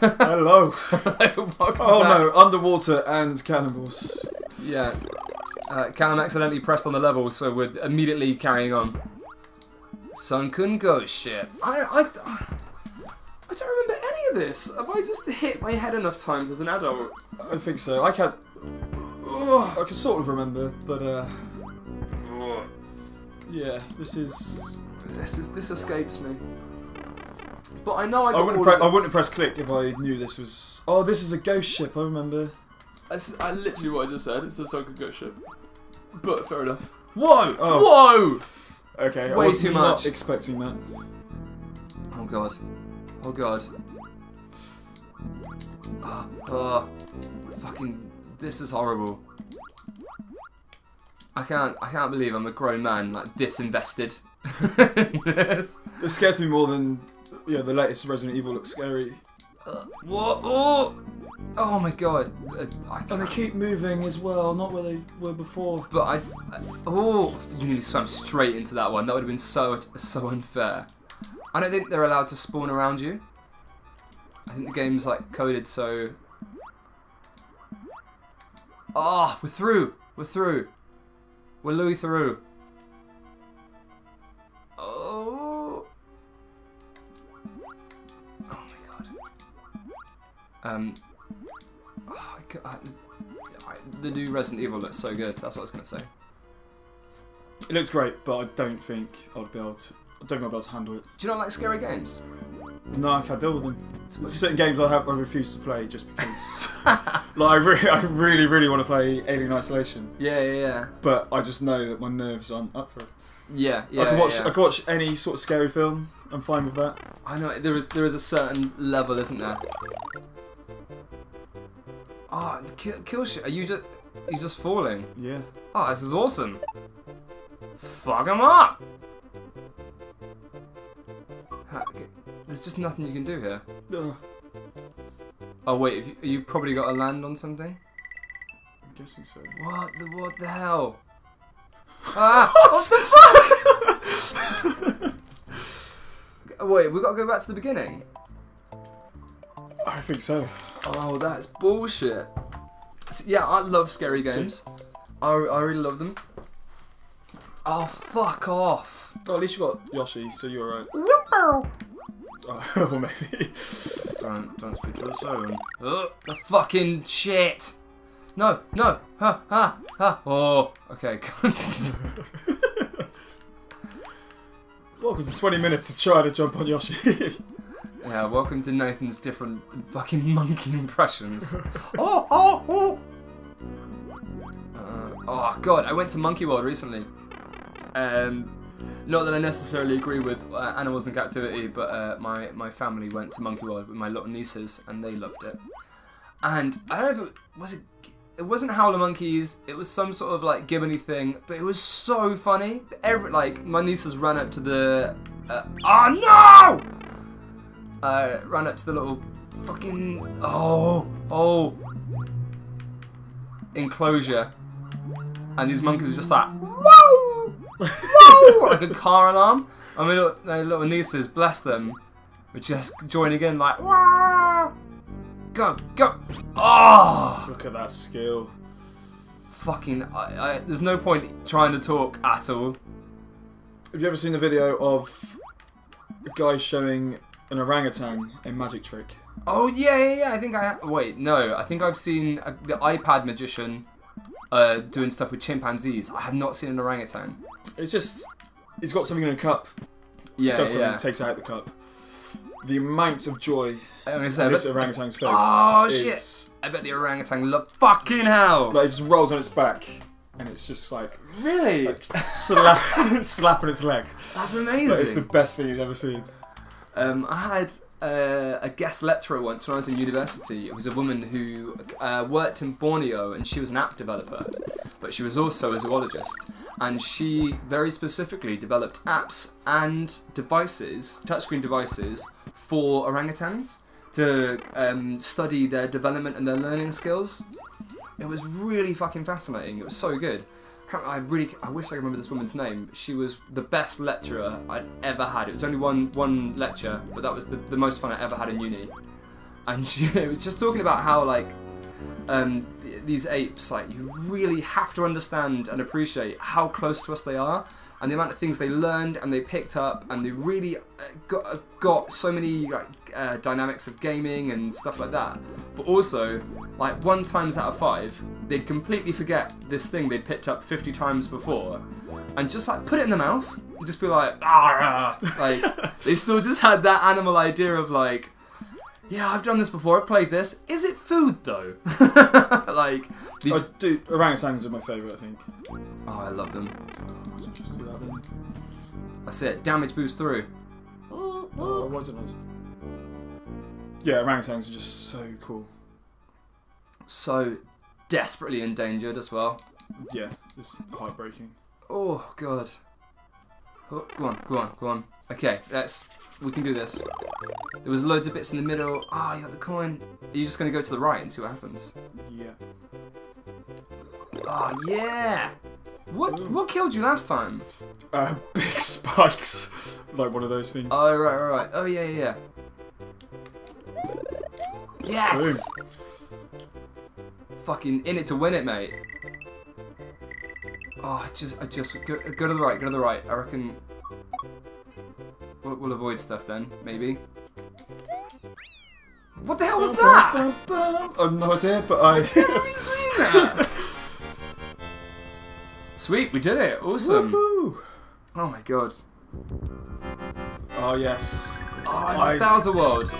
Hello. Oh back. no, underwater and cannibals. Yeah. Uh, Calum accidentally pressed on the level, so we're immediately carrying on. Sunken ghost ship. I, I, I don't remember any of this. Have I just hit my head enough times as an adult? I think so. I can't. I can sort of remember, but uh. Yeah, this is. This is this escapes me. But I know I I wouldn't. all Pre- I wouldn't press click if I knew this was. Oh, this is a ghost ship. I remember. That's I literally what I just said. It's a sunken ghost ship. But fair enough. Whoa! Oh. Whoa! Okay. I Way was too not much. expecting that. Oh god. Oh god. Ah, ah. fucking. This is horrible. I can't. I can't believe I'm a grown man like this invested. this. This scares me more than yeah the latest Resident Evil looks scary. Uh, what? Oh! Oh my god. Uh, And they keep moving as well, not where they were before. But I, I oh, you nearly swam straight into that one. That would have been so so unfair. I don't think they're allowed to spawn around you. I think the game's like coded so. Ah, we're through. We're through. We're Louis through. Um. Oh, the new Resident Evil looks so good. That's what I was gonna say. It looks great, but I don't think I'd be able to. I don't think I'll be able to handle it. Do you not like scary games? No, I can't deal with them. There's certain games I have I refuse to play just because. like I really, I really, really want to play Alien Isolation, Yeah, yeah, yeah. but I just know that my nerves aren't up for it. Yeah, yeah. I can watch. yeah. I can watch any sort of scary film. I'm fine with that. I know there is there is a certain level, isn't there? Oh, kill, kill shit. Are you just are you just falling? Yeah. Oh, this is awesome. Fuck him up. Ha- There's just nothing you can do here. Ugh, Oh wait, you, you probably got to land on something. I'm guessing so. What the what the hell? Ah! what the fuck? Wait, we got to go back to the beginning. I think so. Oh, that's bullshit. S- Yeah, I love scary hmm? games. I, I really love them. Oh, fuck off. Oh, at least you got Yoshi, so you're alright. Oh, well, maybe. Don't, don't speak to the phone. Ugh, the fucking shit. No, no. Ha, ha, ha. Oh, okay. Welcome to 20 minutes of trying to jump on Yoshi. yeah, welcome to Nathan's different fucking monkey impressions. oh, oh, oh. Uh, oh, God, I went to Monkey World recently. Um, not that I necessarily agree with uh, animals in captivity, but uh, my, my family went to Monkey World with my little nieces and they loved it. And I don't know if it was it. It wasn't Howler Monkeys. It was some sort of like gibbony thing, but it was so funny. Every like my nieces ran up to the. Uh, oh no! Uh, ran up to the little fucking oh oh enclosure, and these monkeys were just like whoa whoa like a car alarm. And my little, my little nieces, bless them, were just joining in like whoa. Go, go! Oh! Look at that skill. Fucking. I, I, there's no point trying to talk at all. Have you ever seen a video of a guy showing an orangutan a magic trick? Oh, yeah, yeah, yeah. I think I. Wait, no. I think I've seen a, the iPad magician uh, doing stuff with chimpanzees. I have not seen an orangutan. It's just, he's got something in a cup, Yeah, does something, yeah. takes out the cup. The amount of joy I'm gonna say, on this orangutan's face Oh, is... I bet the orangutan love fucking hell. Like, it just rolls on its back, and it's just like, really? like slap, slapping its leg. That's Like, it's the best thing you've ever seen. Um, I had uh, a guest lecturer once when I was in university. It was a woman who uh, worked in Borneo and she was an app developer, but she was also a zoologist. And she very specifically developed apps and devices, touchscreen devices, for orangutans to um, study their development and their learning skills. It was really fucking fascinating. It was so good. I really, I wish I could remember this woman's name. She was the best lecturer I'd ever had. It was only one one lecture, but that was the, the most fun I ever had in uni. and she was just talking about how like um, these apes, like you really have to understand and appreciate how close to us they are, and the amount of things they learned and they picked up, and they really uh, got uh, got so many like uh, dynamics of gaming and stuff like that. But also, like one times out of five, they'd completely forget this thing they'd picked up 50 times before, and just like put it in the mouth, and just be like, ah, like they still just had that animal idea of like. Yeah, I've done this before. I've played this. Is it food though? like, I do. Orangutans are my favourite. I think. oh, I love them. Just do that then. That's it. Damage boost through. Oh, why didn't I? Yeah, orangutans are just so cool. So desperately endangered as well. Yeah, it's heartbreaking. Oh god. Oh, go on, go on, go on. Okay, let's. We can do this. There was loads of bits in the middle. Ah, you got the coin. Are you just gonna go to the right and see what happens? Yeah. Oh yeah. What what killed you last time? Uh, big spikes, like one of those things. Oh right, right, right. Oh yeah, yeah. yeah. Yes. Fucking in it to win it, mate. Oh, I just, I just go, go to the right, go to the right. I reckon we'll, we'll avoid stuff then, maybe. What the hell was that? I've no idea, but I. seen that. Sweet, we did it. Awesome. Woohoo! Oh my god. Oh yes. Oh, this I- Bowser World.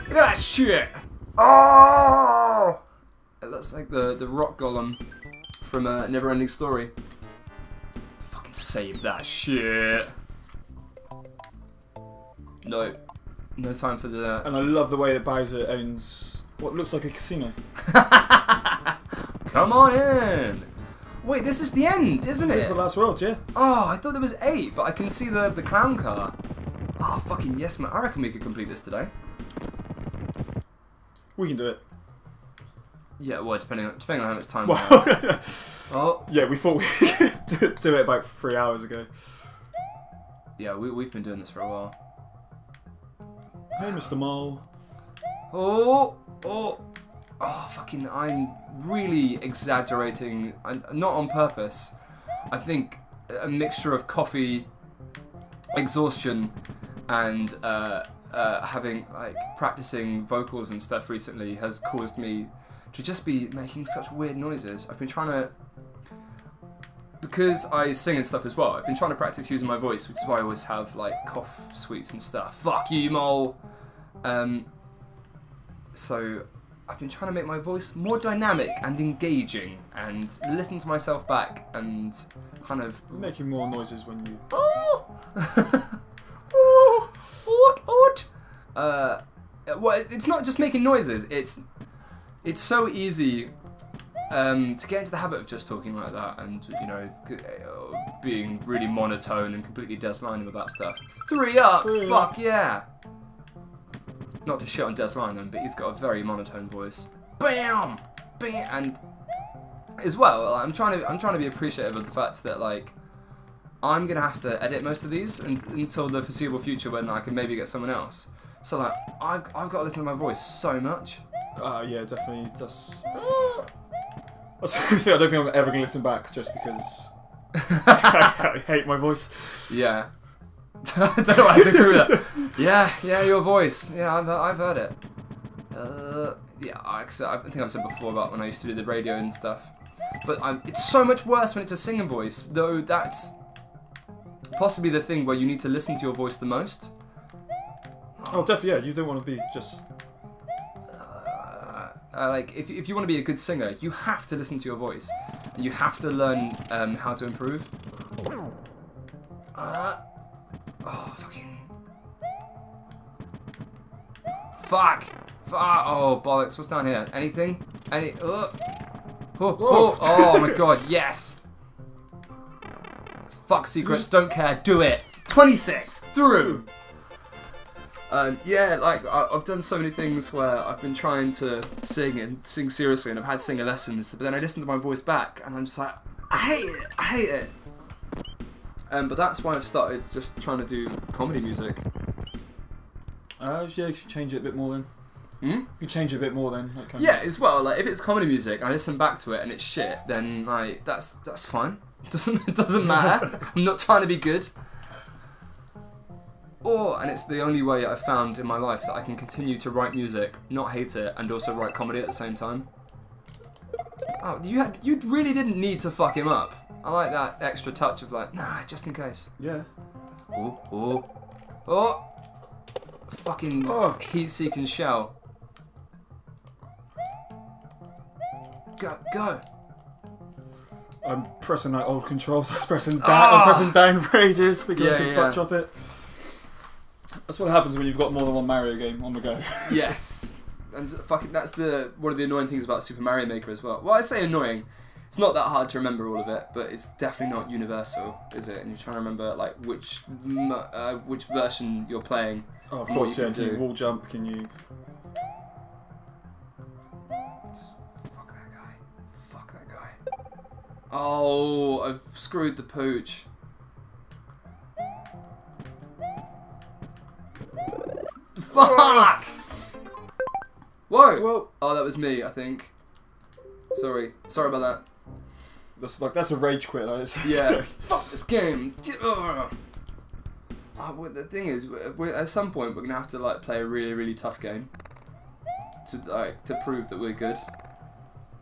Look at that shit. Oh! It looks like the the rock golem from uh, Neverending Story. Fucking save that shit. No, no time for the. And I love the way that Bowser owns what looks like a casino. Come on in. Wait, this is the end, isn't it? This is the last world, yeah. Oh, I thought there was eight, but I can see the the clown car. Oh, fucking yes, man! I reckon we could complete this today. We can do it. Yeah, well, depending on depending on how much time. Well, we have. Oh, yeah, we thought we could do it about three hours ago. yeah, we we've been doing this for a while. Hey, Mr. Mole. Oh, oh, oh, fucking! I'm really exaggerating, not on purpose. I think a mixture of coffee, exhaustion, and uh, uh, having like practicing vocals and stuff recently has caused me to just be making such weird noises. I've been trying to. Because I sing and stuff as well, I've been trying to practice using my voice, which is why I always have like cough sweets and stuff. Fuck you, mole. Um, so I've been trying to make my voice more dynamic and engaging, and listen to myself back and kind of. You're making more noises when you. Oh, oot, oot. Uh, well, it's not just making noises. It's it's so easy um, to get into the habit of just talking like that, and you know, uh, being really monotone and completely deslining about stuff. Three up, Three fuck yeah. Not to shit on Des Lynam, but he's got a very monotone voice. Bam, bam, and as well, I'm trying to I'm trying to be appreciative of the fact that like I'm gonna have to edit most of these un until the foreseeable future when I can maybe get someone else. So like I've I've got to listen to my voice so much. Uh, yeah, definitely. That's. That's. I don't think I'm ever gonna listen back just because I hate my voice. Yeah. I don't know how to agree with that. Yeah, yeah, your voice. Yeah, I've, I've heard it. Uh, yeah, I, think I've said before about when I used to do the radio and stuff. But i it's so much worse when it's a singing voice, though that's possibly the thing where you need to listen to your voice the most. Oh, definitely. Yeah, you don't want to be just. Uh, uh, like, if, if you want to be a good singer, you have to listen to your voice. You have to learn um, how to improve. Uh, oh, fucking. Fuck! Fuck! Oh, bollocks. What's down here? Anything? Any. Uh. Oh, oh, oh my god, yes! Fuck secrets, don't care, do it! 26! Through! Um, yeah, like I, I've done so many things where I've been trying to sing and sing seriously, and I've had singer lessons. But then I listen to my voice back, and I'm just like, I hate it. I hate it. Um, but that's why I've started just trying to do comedy music. Uh, yeah, you should change it a bit more then. Hmm? You change it a bit more then. Yeah, as well. Like if it's comedy music, I listen back to it and it's shit, then like that's that's fine. Doesn't it doesn't matter. I'm not trying to be good. Or and it's the only way I've found in my life that I can continue to write music, not hate it, and also write comedy at the same time. Oh, you had, you really didn't need to fuck him up. I like that extra touch of like, nah, just in case. Yeah. Oh, oh, oh! Fucking Oh. heat-seeking shell. Go, go! I'm pressing like old controls. I was pressing down. I was ah. pressing down for ages because Yeah, I could yeah, butt drop it. That's what happens when you've got more than one Mario game on the go. Yes, and fucking that's the one of the annoying things about Super Mario Maker as well. Well, I say annoying. It's not that hard to remember all of it, but it's definitely not universal, is it? And you're trying to remember like which uh, which version you're playing. Oh, of course, you yeah. can Can you wall jump? Can you? Just fuck that guy. Fuck that guy. Oh, I've screwed the pooch. Fuck! Whoa! Well, Oh, that was me, I think. Sorry. Sorry about that. That's like that's a rage quit. That is. Yeah. Fuck this game. Get- Ah, well, the thing is, we're, we're- at some point we're gonna have to like play a really, really tough game to like to prove that we're good.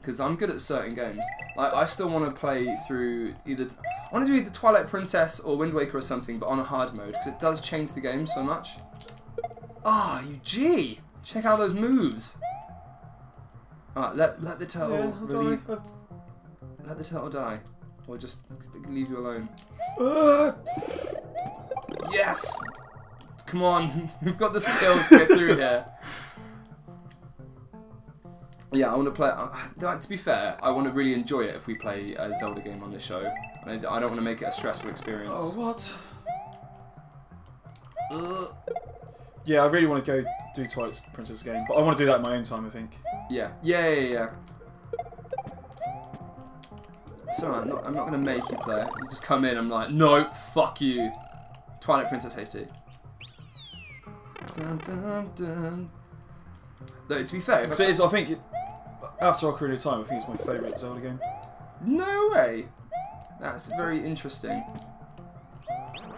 Because I'm good at certain games. Like I still want to play through either. I want to do either Twilight Princess or Wind Waker or something, but on a hard mode because it does change the game so much. Ah, you G! Check out those moves. Alright, let let the turtle Yeah, really I've- let the turtle die, or just leave you alone. Ah! Yes! Come on, we've got the skills to get through here. Yeah, I want to play. Uh, to be fair, I want to really enjoy it if we play a Zelda game on this show. I, I don't want to make it a stressful experience. Oh, what? Ugh. Yeah, I really want to go do Twilight Princess game, but I want to do that in my own time. I think. Yeah, yeah, yeah, yeah. So I'm not. I'm not gonna make you play it. You just come in. I'm like, no, fuck you. Twilight Princess HD. Dun, dun, dun. Though to be fair, So I- it is, I think it, after Ocarina of Time, I think it's my favourite Zelda game. no way. That's very interesting.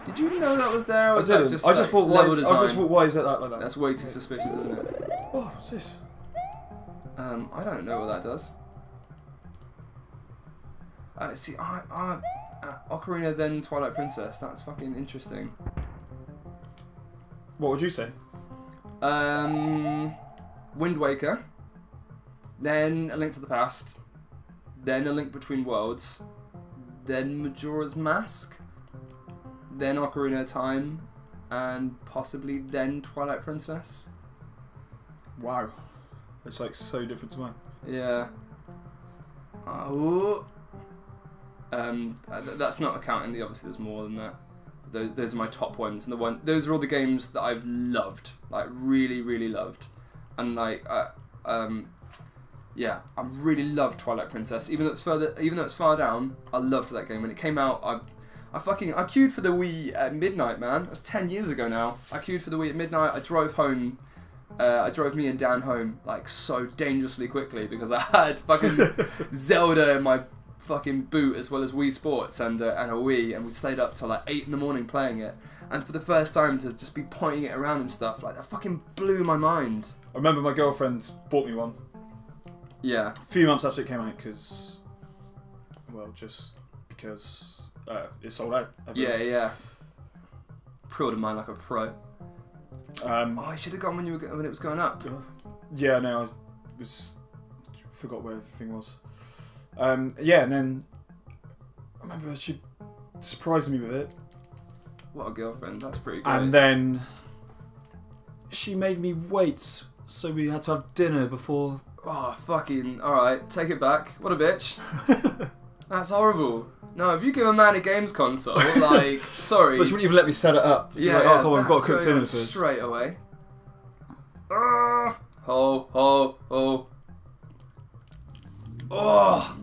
Did you know that was there? Or I didn't. just I just like, thought, why level is, design? I just thought, why is it that like that? That's way too suspicious, isn't it? Oh, what's this? Um, I don't know what that does. Uh, see, I, I, uh, Ocarina then Twilight Princess. That's fucking interesting. What would you say? Um, Wind Waker. Then A Link to the Past. Then A Link Between Worlds. Then Majora's Mask. Then Ocarina of Time. And possibly then Twilight Princess. Wow, it's like so different to mine. Yeah. Oh. Um, uh, that's not accounting the obviously. There's more than that. Those, those are my top ones, and the one those are all the games that I've loved, like really, really loved, and like, uh, um, yeah, I really loved Twilight Princess. Even though it's further, even though it's far down, I loved that game when it came out. I, I fucking I queued for the Wii at midnight, man. Was ten years ago now. I queued for the Wii at midnight. I drove home uh, I drove me and Dan home like so dangerously quickly because I had fucking Zelda in my fucking boot as well as Wii Sports and uh, and a Wii, and we stayed up till like eight in the morning playing it. And for the first time to just be pointing it around and stuff like that fucking blew my mind. I remember my girlfriend bought me one Yeah, a few months after it came out because, well, just because uh, it sold out. yeah, everywhere. yeah. Pre-ordered mine like a pro. Um, Oh, I should have gone when you were when it was going up. yeah, no, I was, was forgot where everything was. Um, yeah, and then I remember she surprised me with it, What a girlfriend! That's pretty great. and then she made me wait, so we had to have dinner before. Oh, fucking. Alright, take it back. What a bitch. That's horrible. No, if you give a man a games console, like, sorry. But she wouldn't even let me set it up. She's yeah, like, yeah, oh, come on, I've got to cook dinner first. Straight away. Ah, ho, ho, ho. Oh,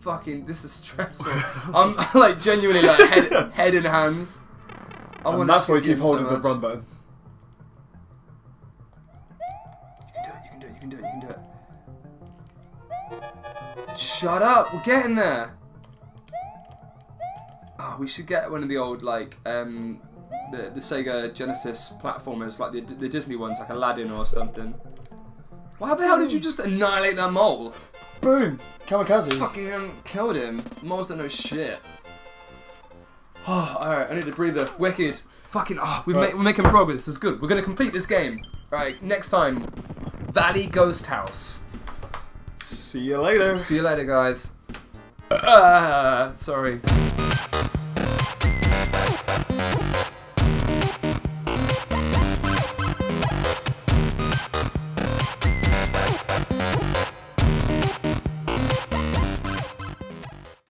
fucking this is stressful. I'm like genuinely like head head in hands. I and that's why you keep holding so the run button. You can do it. You can do it. You can do it. You can do it. Shut up. We're getting there. Oh, we should get one of the old like um the the Sega Genesis platformers like the the Disney ones like Aladdin or something. Why the hell did you just annihilate that mole? Boom! Kamikaze. Fucking killed him. Moles don't know shit. Oh, alright, I need a breather. Wicked. Fucking, oh, we're, Right. ma- we're making progress. This is good. We're gonna complete this game. Right, next time, Valley Ghost House. See you later. See you later, guys. Ah, sorry.